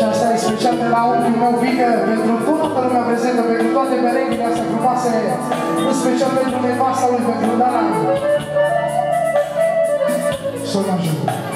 Și asta e special de la unul meu Vică, pentru toată lumea prezentă, pentru toate perechile astea frumoase, în special pentru nevasta lui, pentru Dana. Să-l ajungă.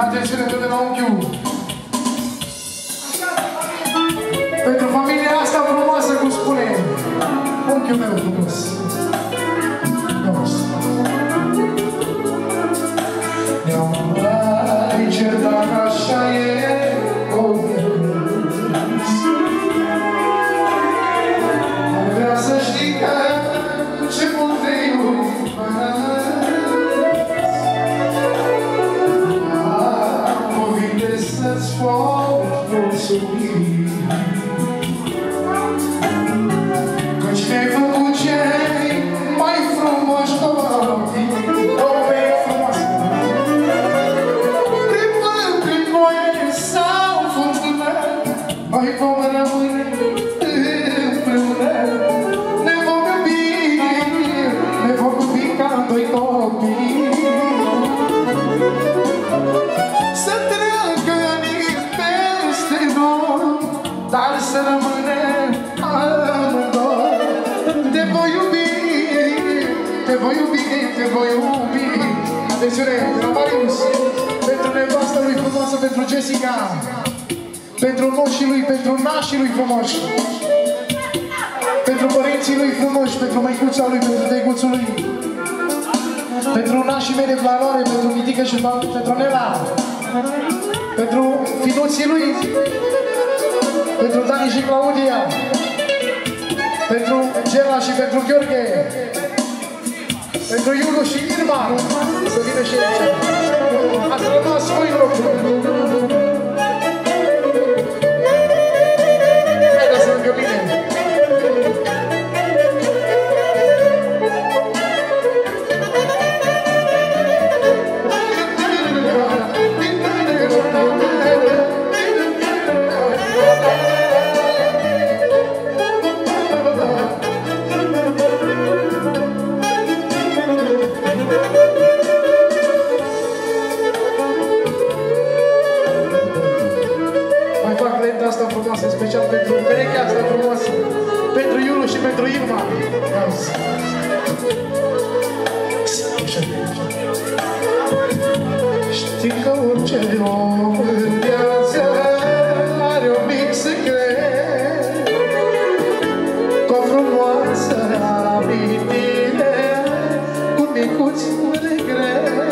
Atențiune tot de la unchiul. Pentru familia asta frumoasă, cum spune unchiul meu frumos. for so weary. Jessica, pentru moșii lui, pentru nașii lui frumoși, pentru părinții lui frumoși, pentru măicuța lui, pentru teguțul lui, pentru nașii mei de valoare, pentru Mitică și pentru Nela, pentru finuții lui, pentru Dani și Claudia, pentru Gela și pentru Gheorghe, pentru Iulu și Irma, să vină și aici. Ați rămas voi locul. frumoasă, special pentru perechea asta frumoasă, pentru Iulu și pentru Irma. Știi că orice om în viață are o mic secret, cu o frumoasă amintire, cu micuți regret.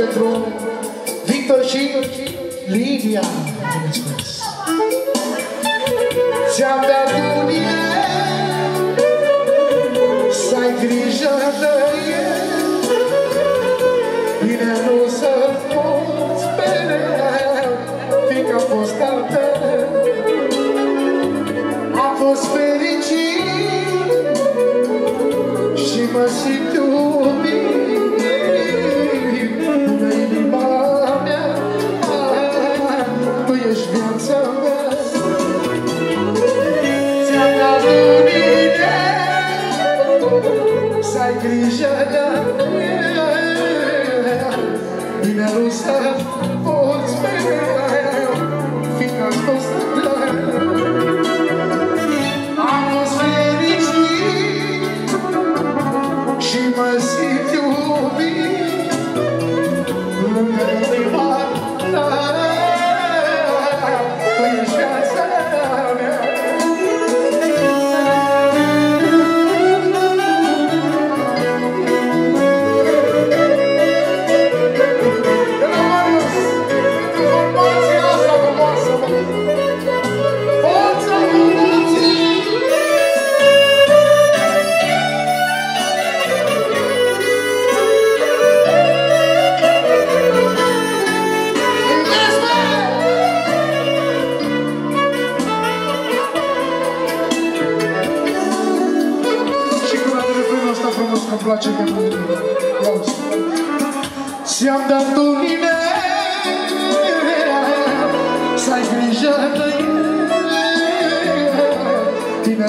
pentru Victor și Livia. Ți-am dat unile. Să ai grijă de el. Bine nu să poți mereu Fiindcă a fost al tău. A fost fericit Și mă simt Hiroshima se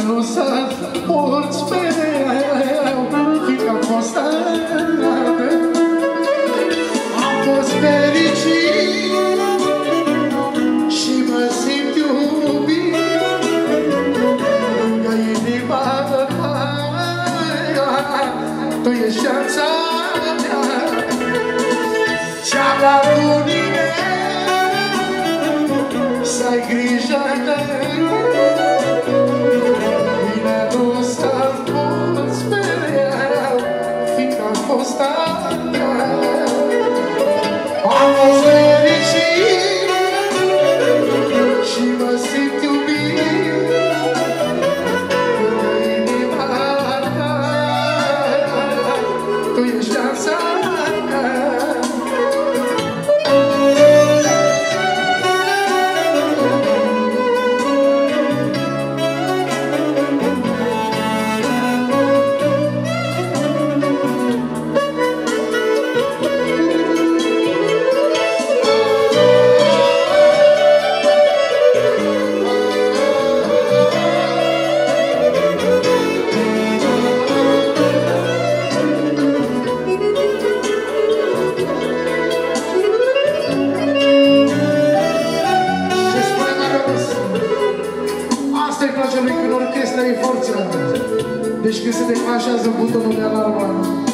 nu să porți mereu, fiindcă am fost arată, am fost fericit și mă simt iubit, că inima mea, tu ești viața mea, cea la lumină, să-i grijă de mine, Deci, când se declanșează butonul de alarmă,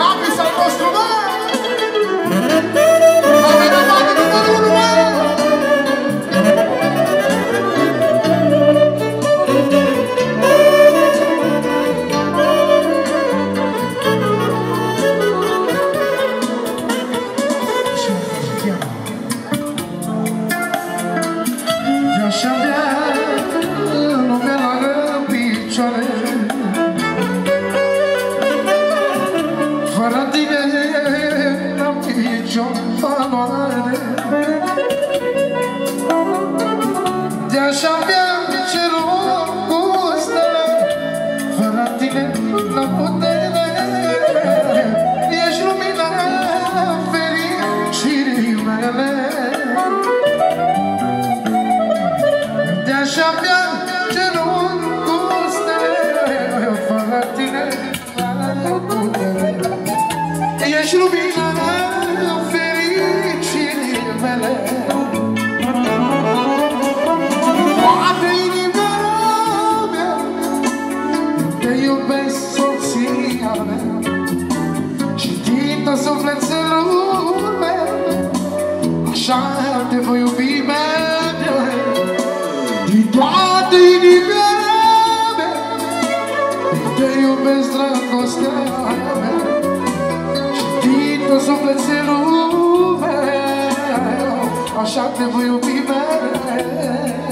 Robin te-am genunchi cu stelele Eu putere Ești lumina fericirii mele. Toată inima mea Te iubesc soția mea. Și din tot suflet să lume Așa te voi iubi mea pierzi dragostea mea. Și din tot sufletul lumea Așa te voi iubi mereu.